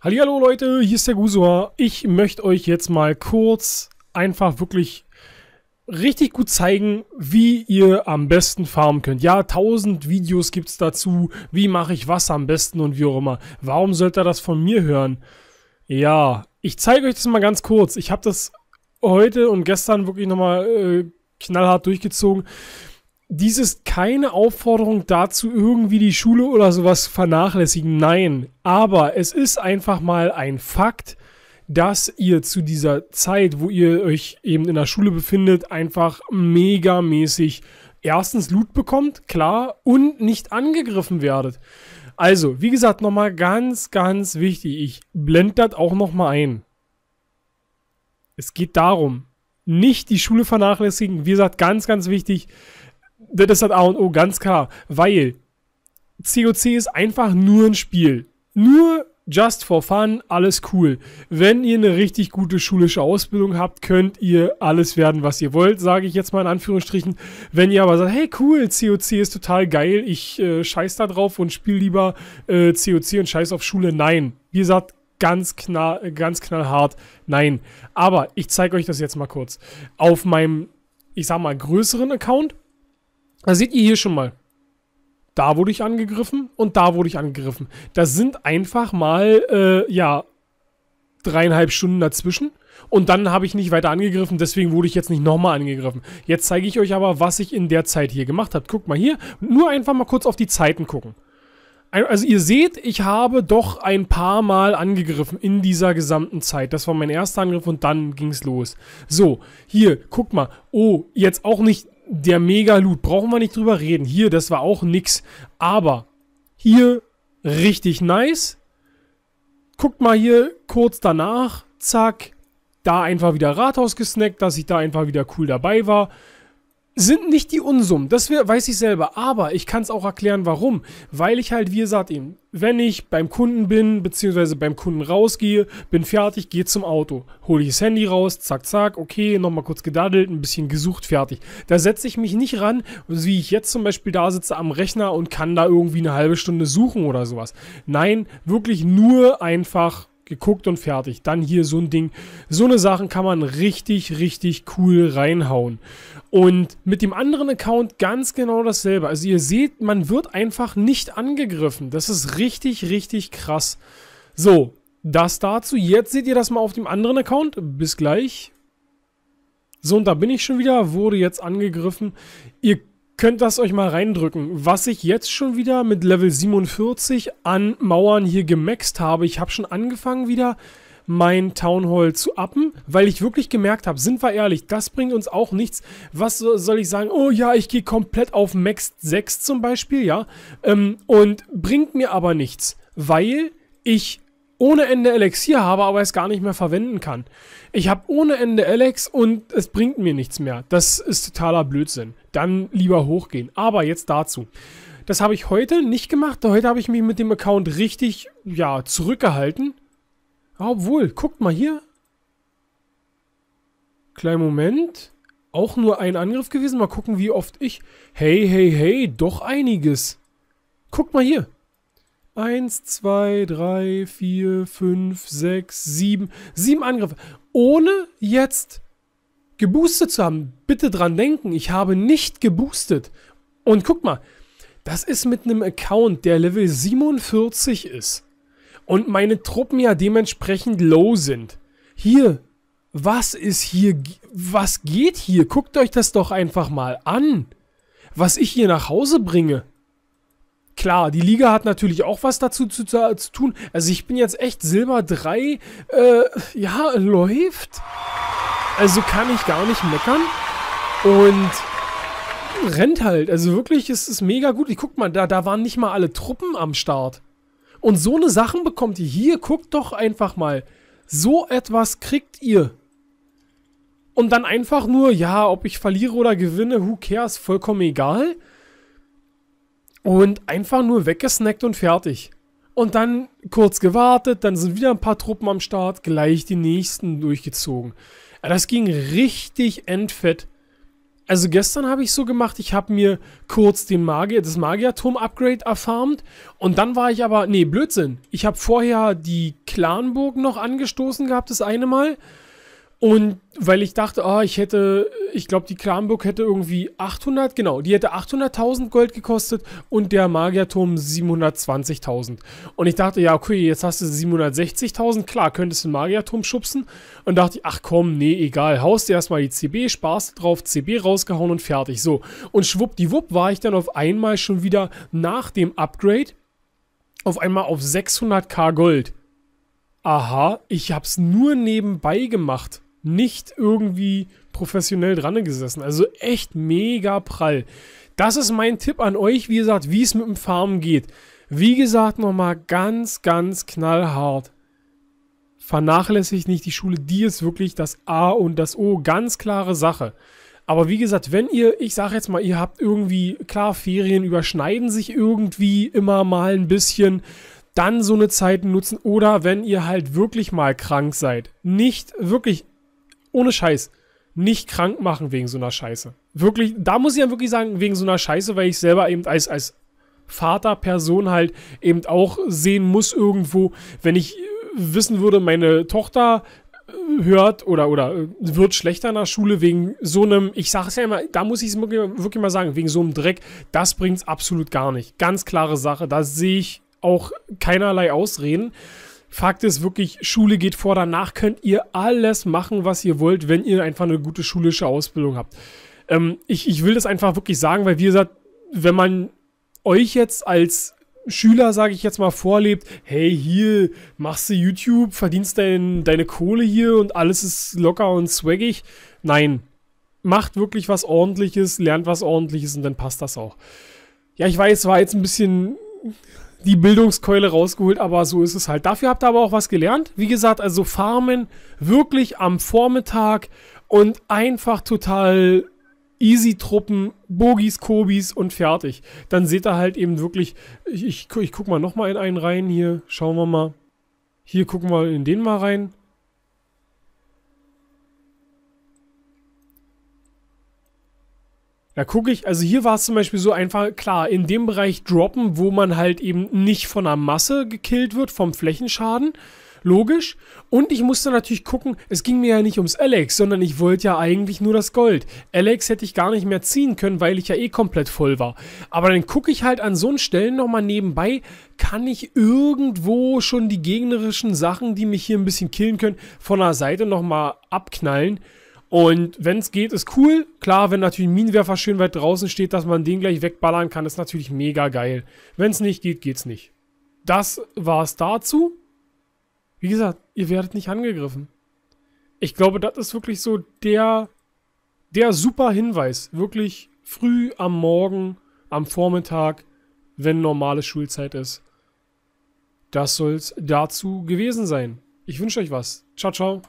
Hallo Leute, hier ist der Gusua. Ich möchte euch jetzt mal kurz einfach wirklich richtig gut zeigen, wie ihr am besten farmen könnt. Ja, tausend Videos gibt es dazu, wie mache ich was am besten und wie auch immer. Warum sollt ihr das von mir hören? Ja, ich zeige euch das mal ganz kurz. Ich habe das heute und gestern wirklich nochmal äh, knallhart durchgezogen. Dies ist keine Aufforderung dazu, irgendwie die Schule oder sowas vernachlässigen. Nein, aber es ist einfach mal ein Fakt, dass ihr zu dieser Zeit, wo ihr euch eben in der Schule befindet, einfach megamäßig erstens Loot bekommt, klar, und nicht angegriffen werdet. Also, wie gesagt, nochmal ganz, ganz wichtig. Ich blende das auch nochmal ein. Es geht darum, nicht die Schule vernachlässigen. Wie gesagt, ganz, ganz wichtig. Das ist das A und O, ganz klar. Weil COC ist einfach nur ein Spiel. Nur just for fun, alles cool. Wenn ihr eine richtig gute schulische Ausbildung habt, könnt ihr alles werden, was ihr wollt, sage ich jetzt mal in Anführungsstrichen. Wenn ihr aber sagt, hey cool, COC ist total geil, ich äh, scheiß da drauf und spiele lieber äh, COC und scheiß auf Schule, nein. Wie gesagt, ganz, knall, ganz knallhart, nein. Aber ich zeige euch das jetzt mal kurz. Auf meinem, ich sag mal, größeren Account, da seht ihr hier schon mal, da wurde ich angegriffen und da wurde ich angegriffen. Das sind einfach mal, äh, ja, dreieinhalb Stunden dazwischen. Und dann habe ich nicht weiter angegriffen, deswegen wurde ich jetzt nicht nochmal angegriffen. Jetzt zeige ich euch aber, was ich in der Zeit hier gemacht habe. Guckt mal hier, nur einfach mal kurz auf die Zeiten gucken. Also ihr seht, ich habe doch ein paar Mal angegriffen in dieser gesamten Zeit. Das war mein erster Angriff und dann ging es los. So, hier, guck mal. Oh, jetzt auch nicht der Mega-Loot, brauchen wir nicht drüber reden. Hier, das war auch nix. Aber hier richtig nice. Guckt mal hier kurz danach, zack, da einfach wieder Rathaus gesnackt, dass ich da einfach wieder cool dabei war sind nicht die Unsummen. Das weiß ich selber. Aber ich kann es auch erklären, warum. Weil ich halt, wie gesagt, eben, wenn ich beim Kunden bin, beziehungsweise beim Kunden rausgehe, bin fertig, gehe zum Auto, hole ich das Handy raus, zack, zack, okay, nochmal kurz gedaddelt, ein bisschen gesucht, fertig. Da setze ich mich nicht ran, wie ich jetzt zum Beispiel da sitze am Rechner und kann da irgendwie eine halbe Stunde suchen oder sowas. Nein, wirklich nur einfach geguckt und fertig. Dann hier so ein Ding. So eine Sachen kann man richtig, richtig cool reinhauen. Und mit dem anderen Account ganz genau dasselbe. Also ihr seht, man wird einfach nicht angegriffen. Das ist richtig, richtig krass. So, das dazu. Jetzt seht ihr das mal auf dem anderen Account. Bis gleich. So, und da bin ich schon wieder. Wurde jetzt angegriffen. Ihr könnt das euch mal reindrücken. Was ich jetzt schon wieder mit Level 47 an Mauern hier gemaxt habe. Ich habe schon angefangen wieder mein Town Hall zu appen, weil ich wirklich gemerkt habe, sind wir ehrlich, das bringt uns auch nichts. Was soll ich sagen? Oh ja, ich gehe komplett auf Max 6 zum Beispiel, ja. Ähm, und bringt mir aber nichts, weil ich ohne Ende Elixier habe, aber es gar nicht mehr verwenden kann. Ich habe ohne Ende Alex und es bringt mir nichts mehr. Das ist totaler Blödsinn. Dann lieber hochgehen. Aber jetzt dazu. Das habe ich heute nicht gemacht. Heute habe ich mich mit dem Account richtig, ja, zurückgehalten. Obwohl, guckt mal hier. Kleinen Moment. Auch nur ein Angriff gewesen. Mal gucken, wie oft ich... Hey, hey, hey, doch einiges. Guckt mal hier. Eins, zwei, drei, vier, fünf, sechs, sieben. Sieben Angriffe. Ohne jetzt geboostet zu haben. Bitte dran denken, ich habe nicht geboostet. Und guck mal, das ist mit einem Account, der Level 47 ist. Und meine Truppen ja dementsprechend low sind. Hier, was ist hier, was geht hier? Guckt euch das doch einfach mal an. Was ich hier nach Hause bringe. Klar, die Liga hat natürlich auch was dazu zu, zu, zu tun. Also ich bin jetzt echt Silber 3. Äh, ja, läuft. Also kann ich gar nicht meckern. Und rennt halt. Also wirklich ist es mega gut. Ich guck mal, da, da waren nicht mal alle Truppen am Start. Und so eine Sachen bekommt ihr hier. Guckt doch einfach mal. So etwas kriegt ihr. Und dann einfach nur, ja, ob ich verliere oder gewinne, who cares, vollkommen egal. Und einfach nur weggesnackt und fertig. Und dann kurz gewartet, dann sind wieder ein paar Truppen am Start, gleich die nächsten durchgezogen. Das ging richtig endfett. Also gestern habe ich so gemacht, ich habe mir kurz den Magier, das Magierturm-Upgrade erfarmt und dann war ich aber, nee, Blödsinn. Ich habe vorher die Clanburg noch angestoßen gehabt, das eine Mal. Und weil ich dachte, ah, ich hätte, ich glaube, die Clanburg hätte irgendwie 800, genau, die hätte 800.000 Gold gekostet und der Magierturm 720.000. Und ich dachte, ja, okay, jetzt hast du 760.000, klar, könntest du den Magierturm schubsen. Und dachte ich, ach komm, nee, egal, haust dir erstmal die CB, sparst drauf, CB rausgehauen und fertig, so. Und schwuppdiwupp war ich dann auf einmal schon wieder nach dem Upgrade auf einmal auf 600k Gold. Aha, ich hab's nur nebenbei gemacht nicht irgendwie professionell dran gesessen. Also echt mega prall. Das ist mein Tipp an euch, wie gesagt, wie es mit dem Farmen geht. Wie gesagt, nochmal ganz, ganz knallhart. Vernachlässigt nicht die Schule, die ist wirklich das A und das O. Ganz klare Sache. Aber wie gesagt, wenn ihr, ich sage jetzt mal, ihr habt irgendwie, klar, Ferien überschneiden sich irgendwie immer mal ein bisschen, dann so eine Zeit nutzen. Oder wenn ihr halt wirklich mal krank seid, nicht wirklich ohne Scheiß, nicht krank machen wegen so einer Scheiße. Wirklich, da muss ich ja wirklich sagen, wegen so einer Scheiße, weil ich selber eben als, als Vaterperson halt eben auch sehen muss irgendwo, wenn ich wissen würde, meine Tochter hört oder, oder wird schlechter in der Schule wegen so einem, ich sage es ja immer, da muss ich es wirklich mal sagen, wegen so einem Dreck, das bringt es absolut gar nicht. Ganz klare Sache, da sehe ich auch keinerlei Ausreden. Fakt ist wirklich, Schule geht vor. Danach könnt ihr alles machen, was ihr wollt, wenn ihr einfach eine gute schulische Ausbildung habt. Ähm, ich, ich will das einfach wirklich sagen, weil wie gesagt, wenn man euch jetzt als Schüler, sage ich jetzt mal, vorlebt, hey, hier machst du YouTube, verdienst dein, deine Kohle hier und alles ist locker und swaggig. Nein, macht wirklich was ordentliches, lernt was ordentliches und dann passt das auch. Ja, ich weiß, war jetzt ein bisschen die Bildungskeule rausgeholt, aber so ist es halt. Dafür habt ihr aber auch was gelernt. Wie gesagt, also Farmen wirklich am Vormittag und einfach total easy Truppen, Bogies, Kobis und fertig. Dann seht ihr halt eben wirklich, ich, ich, ich guck mal nochmal in einen rein hier, schauen wir mal. Hier gucken wir in den mal rein. Da gucke ich, also hier war es zum Beispiel so einfach, klar, in dem Bereich droppen, wo man halt eben nicht von der Masse gekillt wird, vom Flächenschaden. Logisch. Und ich musste natürlich gucken, es ging mir ja nicht ums Alex, sondern ich wollte ja eigentlich nur das Gold. Alex hätte ich gar nicht mehr ziehen können, weil ich ja eh komplett voll war. Aber dann gucke ich halt an so einen Stellen nochmal nebenbei, kann ich irgendwo schon die gegnerischen Sachen, die mich hier ein bisschen killen können, von der Seite nochmal abknallen. Und wenn es geht, ist cool. Klar, wenn natürlich ein Minenwerfer schön weit draußen steht, dass man den gleich wegballern kann, ist natürlich mega geil. Wenn es nicht geht, geht's nicht. Das war's dazu. Wie gesagt, ihr werdet nicht angegriffen. Ich glaube, das ist wirklich so der, der super Hinweis. Wirklich früh am Morgen, am Vormittag, wenn normale Schulzeit ist. Das soll's dazu gewesen sein. Ich wünsche euch was. Ciao, ciao.